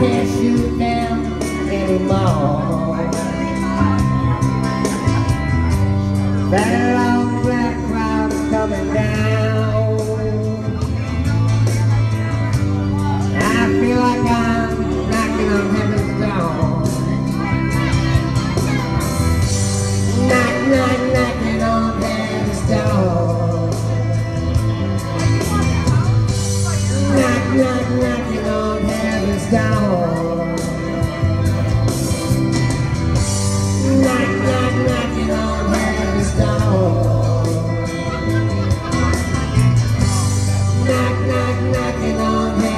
can't shoot down anymore. Found down. Knock, knock, knocking on heaven's door. Knock, knock, knocking on heaven's door.